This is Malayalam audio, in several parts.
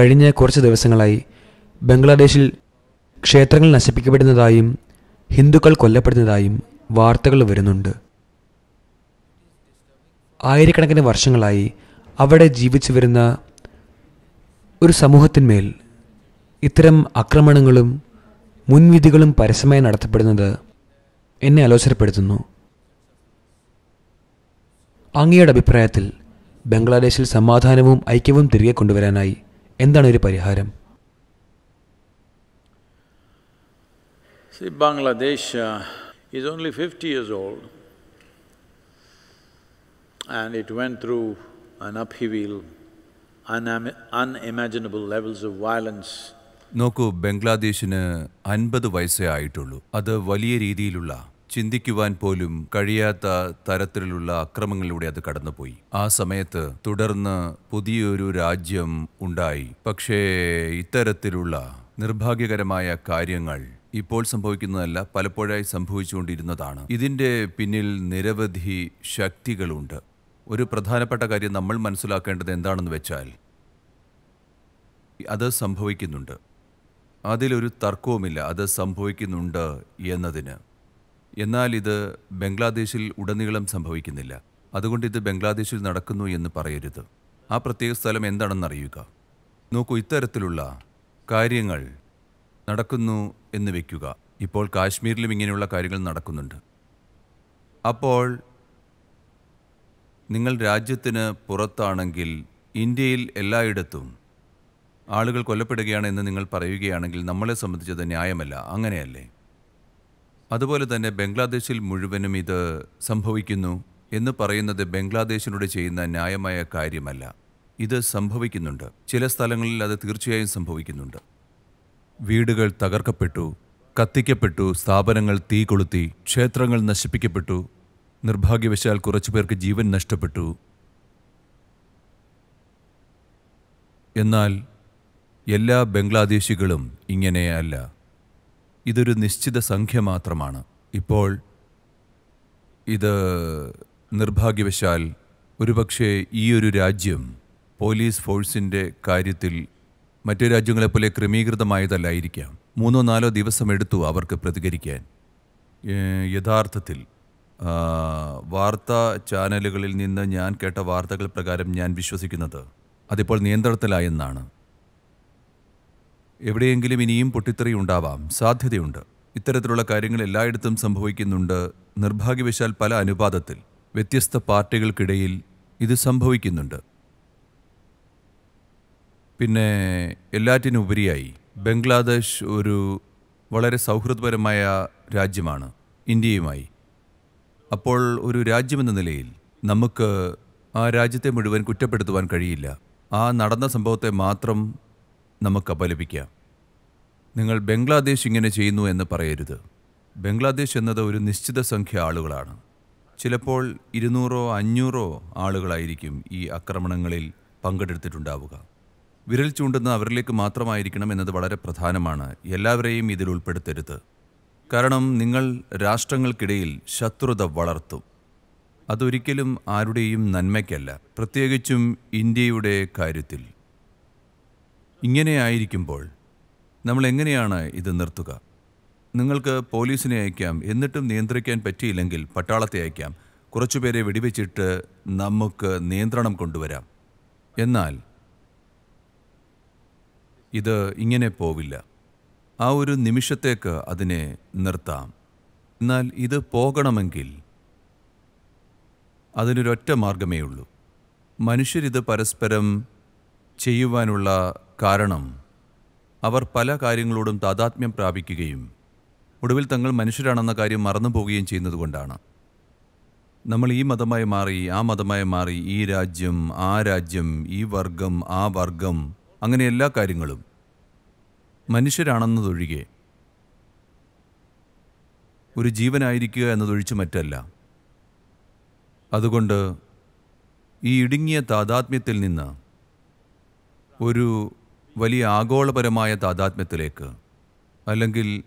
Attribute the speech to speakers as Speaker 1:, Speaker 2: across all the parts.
Speaker 1: കഴിഞ്ഞ കുറച്ച് ദിവസങ്ങളായി ബംഗ്ലാദേശിൽ ക്ഷേത്രങ്ങൾ നശിപ്പിക്കപ്പെടുന്നതായും ഹിന്ദുക്കൾ കൊല്ലപ്പെടുന്നതായും വാർത്തകൾ വരുന്നുണ്ട്. ആയിരക്കണക്കിന് വർഷങ്ങളായി അവിടെ ജീവിച്ചു വരുന്ന ഒരു സമൂഹത്തിന്മേൽ ഇത്തരം ആക്രമണങ്ങളും മുൻവിധികളും പരസ്യമായി നടത്തപ്പെടുന്നത് എന്നെ അലോസരപ്പെടുത്തുന്നു. അങ്ങയുടെ അഭിപ്രായത്തിൽ ബംഗ്ലാദേശിൽ സമാധാനവും ഐക്യവും തിരികെ കൊണ്ടുവരാനായി എന്താണ് ഒരു പരിഹാരം?
Speaker 2: Bangladesh is only fifty years old and it went through an upheaval unimaginable levels of violence
Speaker 3: നോക്കൂ ബംഗ്ലാദേശിന് അൻപത് വയസ്സേ ആയിട്ടുള്ളൂ. അത് വലിയ രീതിയിലുള്ള ചിന്തിക്കുവാൻ പോലും കഴിയാത്ത തരത്തിലുള്ള അക്രമങ്ങളിലൂടെ അത് കടന്നുപോയി. ആ സമയത്ത് തുടർന്ന് പുതിയൊരു രാജ്യം ഉണ്ടായി. പക്ഷേ ഇത്തരത്തിലുള്ള നിർഭാഗ്യകരമായ കാര്യങ്ങൾ ഇപ്പോൾ സംഭവിക്കുന്നതല്ല പലപ്പോഴായി സംഭവിച്ചുകൊണ്ടിരുന്നതാണ്. ഇതിന്റെ പിന്നിൽ നിരവധി ശക്തികളുണ്ട്. ഒരു പ്രധാനപ്പെട്ട കാര്യം നമ്മൾ മനസ്സിലാക്കേണ്ടത് എന്താണെന്ന് വെച്ചാൽ അത് സംഭവിക്കുന്നുണ്ട്. അതിലൊരു തർക്കവുമില്ല അത് സംഭവിക്കുന്നുണ്ട് എന്നതിന്. എന്നാൽ ഇത് ബംഗ്ലാദേശിൽ ഉടനീളം സംഭവിക്കുന്നില്ല. അതുകൊണ്ട് ഇത് ബംഗ്ലാദേശിൽ നടക്കുന്നു എന്ന് പറയരുത്. ആ പ്രത്യേക സ്ഥലം എന്താണെന്ന് അറിയുക. നോക്കൂ ഇത്തരത്തിലുള്ള കാര്യങ്ങൾ നടക്കുന്നു എന്ന് വയ്ക്കുക ഇപ്പോൾ കാശ്മീരിലും ഇങ്ങനെയുള്ള കാര്യങ്ങൾ നടക്കുന്നുണ്ട്. അപ്പോൾ നിങ്ങൾ രാജ്യത്തിന് പുറത്താണെങ്കിൽ ഇന്ത്യയിൽ എല്ലായിടത്തും ആളുകൾ കൊല്ലപ്പെടുകയാണ് എന്ന് നിങ്ങൾ പറയുകയാണെങ്കിൽ നമ്മളെ സംബന്ധിച്ചത് ന്യായമല്ല. അങ്ങനെയല്ലേ? അതുപോലെ തന്നെ ബംഗ്ലാദേശിൽ മുഴുവനും ഇത് സംഭവിക്കുന്നു എന്ന് പറയുന്നത് ബംഗ്ലാദേശിനോട് ചെയ്യുന്ന ന്യായമായ കാര്യമല്ല. ഇത് സംഭവിക്കുന്നുണ്ട്. ചില സ്ഥലങ്ങളിൽ അത് തീർച്ചയായും സംഭവിക്കുന്നുണ്ട്. വീടുകൾ തകർക്കപ്പെട്ടു കത്തിക്കപ്പെട്ടു സ്ഥാപനങ്ങൾ തീ കൊളുത്തി ക്ഷേത്രങ്ങൾ നശിപ്പിക്കപ്പെട്ടു നിർഭാഗ്യവശാൽ കുറച്ചുപേർക്ക് ജീവൻ നഷ്ടപ്പെട്ടു. എന്നാൽ എല്ലാ ബംഗ്ലാദേശികളും ഇങ്ങനെയല്ല. ഇതൊരു നിശ്ചിത സംഖ്യ മാത്രമാണ്. ഇപ്പോൾ ഇത് നിർഭാഗ്യവശാൽ ഒരുപക്ഷെ ഈ ഒരു രാജ്യം പോലീസ് ഫോഴ്സിന്റെ കാര്യത്തിൽ മറ്റു രാജ്യങ്ങളെപ്പോലെ ക്രമീകൃതമായതല്ലായിരിക്കാം. മൂന്നോ നാലോ ദിവസം എടുത്തു അവർക്ക് പ്രതികരിക്കാൻ. യഥാർത്ഥത്തിൽ വാർത്താ ചാനലുകളിൽ നിന്ന് ഞാൻ കേട്ട വാർത്തകൾ പ്രകാരം ഞാൻ വിശ്വസിക്കുന്നത് അതിപ്പോൾ നിയന്ത്രണത്തിലായെന്നാണ്. എവിടെയെങ്കിലും ഇനിയും പൊട്ടിത്തെറി ഉണ്ടാവാം. സാധ്യതയുണ്ട്. ഇത്തരത്തിലുള്ള കാര്യങ്ങൾ എല്ലായിടത്തും സംഭവിക്കുന്നുണ്ട് നിർഭാഗ്യവശാൽ പല അനുപാതത്തിൽ. വ്യത്യസ്ത പാർട്ടികൾക്കിടയിൽ ഇത് സംഭവിക്കുന്നുണ്ട്. പിന്നെ എല്ലാറ്റിനുപരിയായി ബംഗ്ലാദേശ് ഒരു വളരെ സൗഹൃദപരമായ രാജ്യമാണ് ഇന്ത്യയുമായി. അപ്പോൾ ഒരു രാജ്യമെന്ന നിലയിൽ നമുക്ക് ആ രാജ്യത്തെ മുഴുവൻ കുറ്റപ്പെടുത്തുവാൻ കഴിയില്ല. ആ നടന്ന സംഭവത്തെ മാത്രം നമുക്ക് അപലപിക്കാം. നിങ്ങൾ ബംഗ്ലാദേശ് ഇങ്ങനെ ചെയ്യുന്നു എന്ന് പറയരുത്. ബംഗ്ലാദേശ് എന്നത് ഒരു നിശ്ചിത സംഖ്യ ആളുകളാണ്. ചിലപ്പോൾ ഇരുന്നൂറോ അഞ്ഞൂറോ ആളുകളായിരിക്കും ഈ ആക്രമണങ്ങളിൽ പങ്കെടുത്തിട്ടുണ്ടാവുക. വിരൽ ചൂണ്ടുന്ന അവരിലേക്ക് മാത്രമായിരിക്കണം എന്നത് വളരെ പ്രധാനമാണ്. എല്ലാവരെയും ഇതിൽ ഉൾപ്പെടുത്തരുത്. കാരണം നിങ്ങൾ രാഷ്ട്രങ്ങൾക്കിടയിൽ ശത്രുത വളർത്തും. അതൊരിക്കലും ആരുടെയും നന്മയ്ക്കല്ല. പ്രത്യേകിച്ചും ഇന്ത്യയുടെ കാര്യത്തിൽ. ഇങ്ങനെ ആയിരിക്കുമ്പോൾ നമ്മൾ എങ്ങനെയാണ് ഇത് നിർത്തുക? നിങ്ങൾക്ക് പോലീസിനെ അയക്കാം എന്നിട്ടും നിയന്ത്രിക്കാൻ പറ്റിയില്ലെങ്കിൽ പട്ടാളത്തെ അയക്കാം. കുറച്ചുപേരെ വെടിവെച്ചിട്ട് നമുക്ക് നിയന്ത്രണം കൊണ്ടുവരാം. എന്നാൽ ഇത് ഇങ്ങനെ പോവില്ല. ആ ഒരു നിമിഷത്തേക്ക് അതിനെ നിർത്താം. എന്നാൽ ഇത് പോകണമെങ്കിൽ അതിനൊരൊറ്റ മാർഗമേ ഉള്ളൂ മനുഷ്യരിത് പരസ്പരം ചെയ്യുവാനുള്ള കാരണം അവർ പല കാര്യങ്ങളോടും താതാത്മ്യം പ്രാപിക്കുകയും ഒടുവിൽ തങ്ങൾ മനുഷ്യരാണെന്ന കാര്യം മറന്നു പോവുകയും ചെയ്യുന്നതുകൊണ്ടാണ്. നമ്മൾ ഈ മതമായി മാറി ആ മതമായി മാറി ഈ രാജ്യം ആ രാജ്യം ഈ വർഗം ആ വർഗം അങ്ങനെ എല്ലാ കാര്യങ്ങളും മനുഷ്യരാണെന്നതൊഴികെ ഒരു ജീവനായിരിക്കുക എന്നതൊഴിച്ച് മറ്റല്ല. അതുകൊണ്ട് ഈ ഇടുങ്ങിയ താതാത്മ്യത്തിൽ നിന്ന് ഒരു വലിയ ആഗോളപരമായ താതാത്മ്യത്തിലേക്ക് അല്ലെങ്കിൽ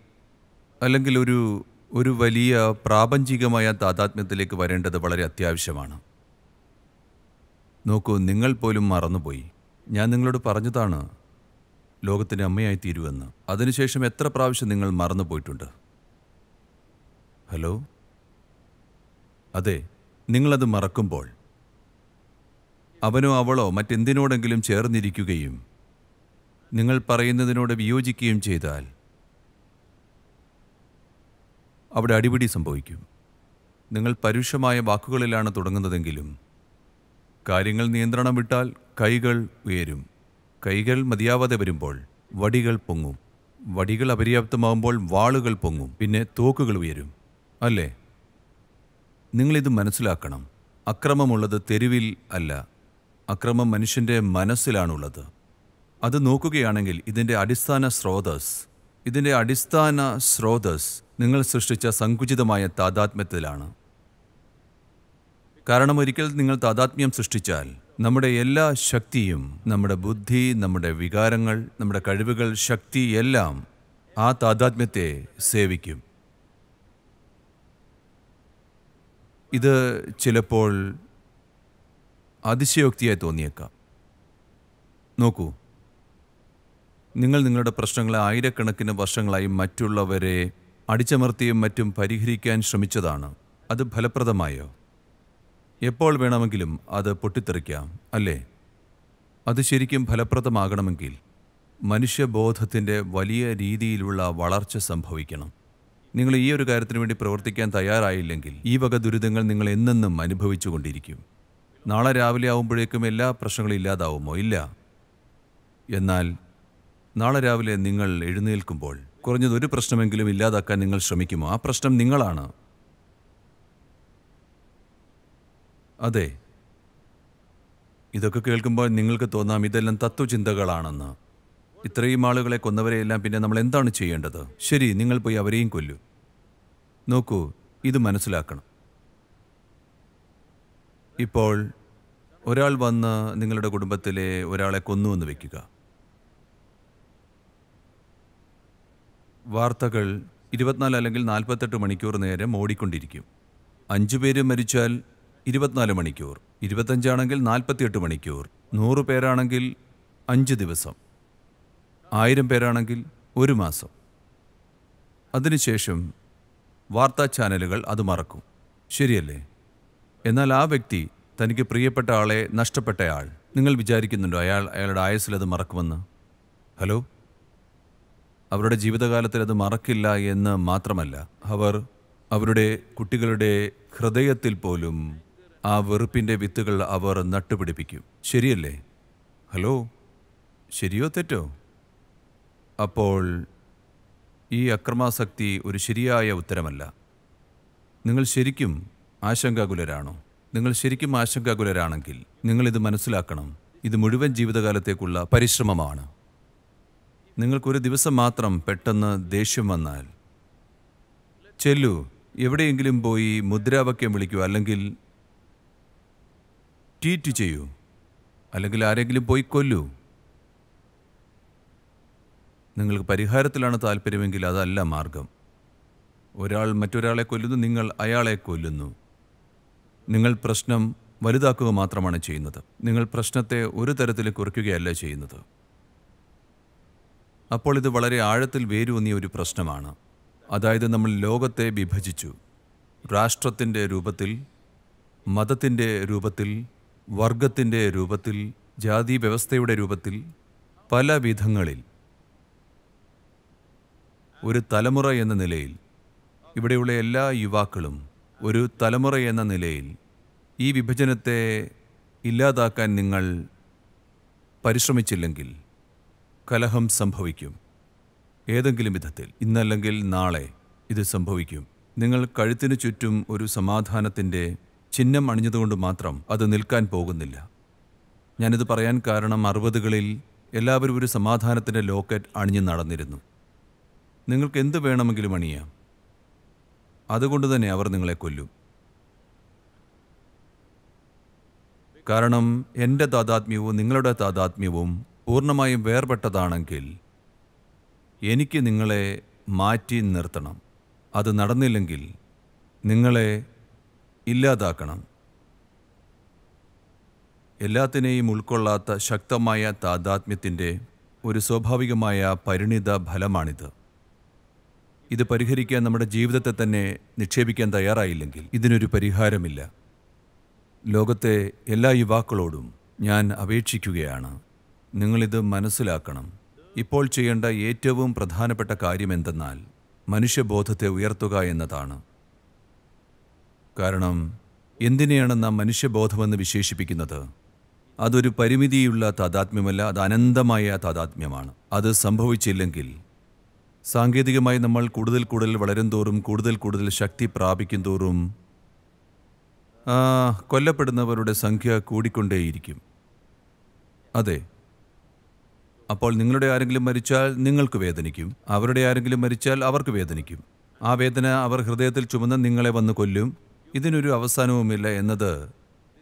Speaker 3: അല്ലെങ്കിൽ ഒരു ഒരു വലിയ പ്രാപഞ്ചികമായ താതാത്മ്യത്തിലേക്ക് വരേണ്ടത് വളരെ അത്യാവശ്യമാണ്. നോക്കൂ നിങ്ങൾ പോലും മറന്നുപോയി. ഞാൻ നിങ്ങളോട് പറഞ്ഞതാണ് ലോകത്തിന്റെ അമ്മയായി തീരുവെന്ന്. അതിനുശേഷം എത്ര പ്രാവശ്യം നിങ്ങൾ മറന്നു പോയിട്ടുണ്ട് ഹലോ? അതെ നിങ്ങളത് മറക്കുമ്പോൾ. അവനോ അവളോ മറ്റെന്തിനോടെങ്കിലും ചേർന്നിരിക്കുകയും നിങ്ങൾ പറയുന്നതിനോട് വിയോജിക്കുകയും ചെയ്താൽ അവിടെ അടിപിടി സംഭവിക്കും. നിങ്ങൾ പരുഷമായ വാക്കുകളിലാണ് തുടങ്ങുന്നതെങ്കിലും കാര്യങ്ങൾ നിയന്ത്രണം വിട്ടാൽ കൈകൾ ഉയരും. കൈകൾ മതിയാവാതെ വരുമ്പോൾ വടികൾ പൊങ്ങും. വടികൾ അപര്യാപ്തമാകുമ്പോൾ വാളുകൾ പൊങ്ങും. പിന്നെ തോക്കുകൾ ഉയരും. അല്ലേ? നിങ്ങളിത് മനസ്സിലാക്കണം. അക്രമമുള്ളത് തെരുവിൽ അല്ല. അക്രമം മനുഷ്യന്റെ മനസ്സിലാണുള്ളത്. അത് നോക്കുകയാണെങ്കിൽ ഇതിന്റെ അടിസ്ഥാന സ്രോതസ് ഇതിന്റെ അടിസ്ഥാന സ്രോതസ് നിങ്ങൾ സൃഷ്ടിച്ച സങ്കുചിതമായ താതാത്മ്യത്തിലാണ്. കാരണം ഒരിക്കൽ നിങ്ങൾ താതാത്മ്യം സൃഷ്ടിച്ചാൽ നമ്മുടെ എല്ലാ ശക്തിയും നമ്മുടെ ബുദ്ധി നമ്മുടെ വികാരങ്ങൾ നമ്മുടെ കഴിവുകൾ ശക്തി എല്ലാം ആ താതാത്മ്യത്തെ സേവിക്കും. ഇത് ചിലപ്പോൾ അതിശയോക്തിയായി തോന്നിയേക്കാം. നോക്കൂ. നിങ്ങൾ നിങ്ങളുടെ പ്രശ്നങ്ങളെ ആയിരക്കണക്കിന് വർഷങ്ങളായി മറ്റുള്ളവരെ അടിച്ചമർത്തിയും മറ്റും പരിഹരിക്കാൻ ശ്രമിച്ചതാണ്. അത് ഫലപ്രദമായോ? എപ്പോൾ വേണമെങ്കിലും അത് പൊട്ടിത്തെറിക്കാം അല്ലേ? അത് ശരിക്കും ഫലപ്രദമാകണമെങ്കിൽ മനുഷ്യബോധത്തിന്റെ വലിയ രീതിയിലുള്ള വളർച്ച സംഭവിക്കണം. നിങ്ങൾ ഈ ഒരു കാര്യത്തിന് വേണ്ടി പ്രവർത്തിക്കാൻ തയ്യാറായില്ലെങ്കിൽ ഈ വക ദുരിതങ്ങൾ നിങ്ങൾ എന്നെന്നും അനുഭവിച്ചു കൊണ്ടിരിക്കും. നാളെ രാവിലെ ആവുമ്പോഴേക്കും എല്ലാ പ്രശ്നങ്ങളും ഇല്ലാതാവുമോ? ഇല്ല. എന്നാൽ നാളെ രാവിലെ നിങ്ങൾ എഴുന്നേൽക്കുമ്പോൾ കുറഞ്ഞത് ഒരു പ്രശ്നമെങ്കിലും ഇല്ലാതാക്കാൻ നിങ്ങൾ ശ്രമിക്കുമോ? ആ പ്രശ്നം നിങ്ങളാണ്. അതെ. ഇതൊക്കെ കേൾക്കുമ്പോൾ നിങ്ങൾക്ക് തോന്നാം ഇതെല്ലാം തത്വചിന്തകളാണെന്ന് ഇത്രയും ആളുകളെ കൊന്നവരെയെല്ലാം പിന്നെ നമ്മൾ എന്താണ് ചെയ്യേണ്ടത്? ശരി നിങ്ങൾ പോയി അവരെയും കൊല്ലൂ. നോക്കൂ ഇത് മനസ്സിലാക്കണം. ഇപ്പോൾ ഒരാൾ വന്ന് നിങ്ങളുടെ കുടുംബത്തിലെ ഒരാളെ കൊന്നു എന്ന് വെക്കുക. വാർത്തകൾ ഇരുപത്തിനാല് അല്ലെങ്കിൽ നാൽപ്പത്തെട്ട് മണിക്കൂർ നേരം ഓടിക്കൊണ്ടിരിക്കും. അഞ്ചു പേര് മരിച്ചാൽ ഇരുപത്തിനാല് മണിക്കൂർ ഇരുപത്തഞ്ചാണെങ്കിൽ നാൽപ്പത്തിയെട്ട് മണിക്കൂർ നൂറ് പേരാണെങ്കിൽ അഞ്ച് ദിവസം ആയിരം പേരാണെങ്കിൽ ഒരു മാസം. അതിനുശേഷം വാർത്താ ചാനലുകൾ അത് മറക്കും. ശരിയല്ലേ? എന്നാൽ ആ വ്യക്തി തനിക്ക് പ്രിയപ്പെട്ട ആളെ നഷ്ടപ്പെട്ടയാൾ. നിങ്ങൾ വിചാരിക്കുന്നുണ്ടോ അയാൾ അയാളുടെ ആയസിലത് അത് മറക്കുമെന്ന്? ഹലോ? അവരുടെ ജീവിതകാലത്തിൽ അത് മറക്കില്ല എന്ന് മാത്രമല്ല അവർ അവരുടെ കുട്ടികളുടെ ഹൃദയത്തിൽ പോലും ആ വെറുപ്പിന്റെ വിത്തുകൾ അവർ നട്ടുപിടിപ്പിക്കും. ശരിയല്ലേ? ഹലോ? ശരിയോ തെറ്റോ? അപ്പോൾ ഈ അക്രമാസക്തി ഒരു ശരിയായ ഉത്തരമല്ല. നിങ്ങൾ ശരിക്കും ആശങ്കാകുലരാണോ? നിങ്ങൾ ശരിക്കും ആശങ്കാകുലരാണെങ്കിൽ നിങ്ങളിത് മനസ്സിലാക്കണം. ഇത് മുഴുവൻ ജീവിതകാലത്തേക്കുള്ള പരിശ്രമമാണ്. നിങ്ങൾക്കൊരു ദിവസം മാത്രം പെട്ടെന്ന് ദേഷ്യം വന്നാൽ? ചെല്ലു എവിടെയെങ്കിലും പോയി മുദ്രാവാക്യം വിളിക്കൂ അല്ലെങ്കിൽ ട്വീറ്റ് ചെയ്യൂ അല്ലെങ്കിൽ ആരെങ്കിലും പോയി കൊല്ലൂ. നിങ്ങൾക്ക് പരിഹാരത്തിലാണ് താല്പര്യമെങ്കിൽ അതല്ല മാർഗം. ഒരാൾ മറ്റൊരാളെ കൊല്ലുന്നു നിങ്ങൾ അയാളെ കൊല്ലുന്നു. നിങ്ങൾ പ്രശ്നം വലുതാക്കുക മാത്രമാണ് ചെയ്യുന്നത്. നിങ്ങൾ പ്രശ്നത്തെ ഒരു തരത്തിൽ കുറയ്ക്കുകയല്ല ചെയ്യുന്നത്. അപ്പോൾ ഇത് വളരെ ആഴത്തിൽ വേരൂന്നിയ ഒരു പ്രശ്നമാണ്. അതായത് നമ്മൾ ലോകത്തെ വിഭജിച്ചു. രാഷ്ട്രത്തിന്റെ രൂപത്തിൽ മതത്തിന്റെ രൂപത്തിൽ വർഗത്തിന്റെ രൂപത്തിൽ ജാതി വ്യവസ്ഥയുടെ രൂപത്തിൽ പല വിധങ്ങളിൽ. ഒരു തലമുറ എന്ന നിലയിൽ ഇവിടെയുള്ള എല്ലാ യുവാക്കളും ഒരു തലമുറ എന്ന നിലയിൽ ഈ വിഭജനത്തെ ഇല്ലാതാക്കാൻ നിങ്ങൾ പരിശ്രമിച്ചില്ലെങ്കിൽ കലഹം സംഭവിക്കും. ഏതെങ്കിലും വിധത്തിൽ ഇന്നല്ലെങ്കിൽ നാളെ ഇത് സംഭവിക്കും. നിങ്ങൾ കഴുത്തിനു ചുറ്റും ഒരു സമാധാനത്തിന്റെ ചിഹ്നം അണിഞ്ഞതുകൊണ്ട് മാത്രം അത് നിൽക്കാൻ പോകുന്നില്ല. ഞാനിത് പറയാൻ കാരണം അറുപതുകളിൽ എല്ലാവരും ഒരു സമാധാനത്തിന്റെ ലോക്കറ്റ് അണിഞ്ഞു നടന്നിരുന്നു. നിങ്ങൾക്ക് എന്ത് വേണമെങ്കിലും അണിയാം. അതുകൊണ്ട് തന്നെ അവർ നിങ്ങളെ കൊല്ലും. കാരണം എന്റെ താതാത്മ്യവും നിങ്ങളുടെ താതാത്മ്യവും പൂർണമായും വേർപെട്ടതാണെങ്കിൽ എനിക്ക് നിങ്ങളെ മാറ്റി നിർത്തണം. അത് നടന്നില്ലെങ്കിൽ നിങ്ങളെ ഇല്ലാതാക്കണം. എല്ലാത്തിനെയും ഉൾക്കൊള്ളാത്ത ശക്തമായ താതാത്മ്യത്തിന്റെ ഒരു സ്വാഭാവികമായ പരിണിത ഫലമാണിത്. ഇത് പരിഹരിക്കാൻ നമ്മുടെ ജീവിതത്തെ തന്നെ നിക്ഷേപിക്കാൻ തയ്യാറായില്ലെങ്കിൽ ഇതിനൊരു പരിഹാരമില്ല. ലോകത്തെ എല്ലാ യുവാക്കളോടും ഞാൻ അപേക്ഷിക്കുകയാണ്. നിങ്ങളിത് മനസ്സിലാക്കണം. ഇപ്പോൾ ചെയ്യേണ്ട ഏറ്റവും പ്രധാനപ്പെട്ട കാര്യം എന്തെന്നാൽ മനുഷ്യബോധത്തെ ഉയർത്തുക എന്നതാണ്. കാരണം എന്തിനെയാണ് നാം മനുഷ്യബോധമെന്ന് വിശേഷിപ്പിക്കുന്നത്? അതൊരു പരിമിതിയുള്ള താതാത്മ്യമല്ല അത് അനന്തമായ താതാത്മ്യമാണ്. അത് സംഭവിച്ചില്ലെങ്കിൽ സാങ്കേതികമായി നമ്മൾ കൂടുതൽ കൂടുതൽ വളരും തോറും കൂടുതൽ കൂടുതൽ ശക്തി പ്രാപിക്കും തോറും കൊല്ലപ്പെടുന്നവരുടെ സംഖ്യ കൂടിക്കൊണ്ടേയിരിക്കും. അതെ അപ്പോൾ നിങ്ങളുടെ ആരെങ്കിലും മരിച്ചാൽ നിങ്ങൾക്ക് വേദനിക്കും. അവരുടെ ആരെങ്കിലും മരിച്ചാൽ അവർക്ക് വേദനിക്കും. ആ വേദന അവർ ഹൃദയത്തിൽ ചുമന്ന് നിങ്ങളെ വന്ന് കൊല്ലും. ഇതിനൊരു അവസാനവുമില്ല എന്നത്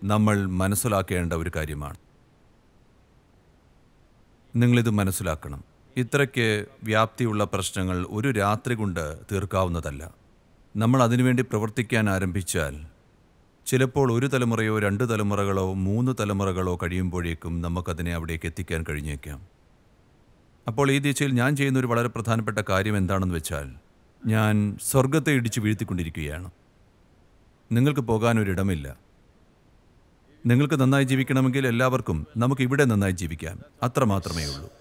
Speaker 3: നമ്മൾ മനസ്സിലാക്കേണ്ട ഒരു കാര്യമാണ്. നിങ്ങളിത് മനസ്സിലാക്കണം. ഇത്രയ്ക്ക് വ്യാപ്തിയുള്ള പ്രശ്നങ്ങൾ ഒരു രാത്രി കൊണ്ട് തീർക്കാവുന്നതല്ല. നമ്മൾ അതിനുവേണ്ടി പ്രവർത്തിക്കാൻ ആരംഭിച്ചാൽ ചിലപ്പോൾ ഒരു തലമുറയോ രണ്ട് തലമുറകളോ മൂന്ന് തലമുറകളോ കഴിയുമ്പോഴേക്കും നമുക്കതിനെ അവിടേക്ക് എത്തിക്കാൻ കഴിഞ്ഞേക്കാം. അപ്പോൾ ഈ ദിശയിൽ ഞാൻ ചെയ്യുന്ന ഒരു വളരെ പ്രധാനപ്പെട്ട കാര്യം എന്താണെന്ന് വെച്ചാൽ ഞാൻ സ്വർഗത്തെ ഇടിച്ചു വീഴ്ത്തിക്കൊണ്ടിരിക്കുകയാണ്. നിങ്ങൾക്ക് പോകാനൊരിടമില്ല. നിങ്ങൾക്ക് നന്നായി ജീവിക്കണമെങ്കിൽ എല്ലാവർക്കും നമുക്ക് ഇവിടെ നന്നായി ജീവിക്കാം. അത്ര മാത്രമേ ഉള്ളൂ.